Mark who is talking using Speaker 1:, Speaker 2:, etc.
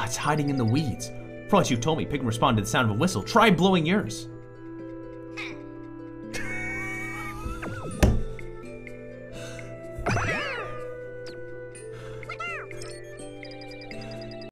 Speaker 1: Ah, it's hiding in the weeds. For you told me, Pikmin responded to the sound of a whistle. Try blowing yours.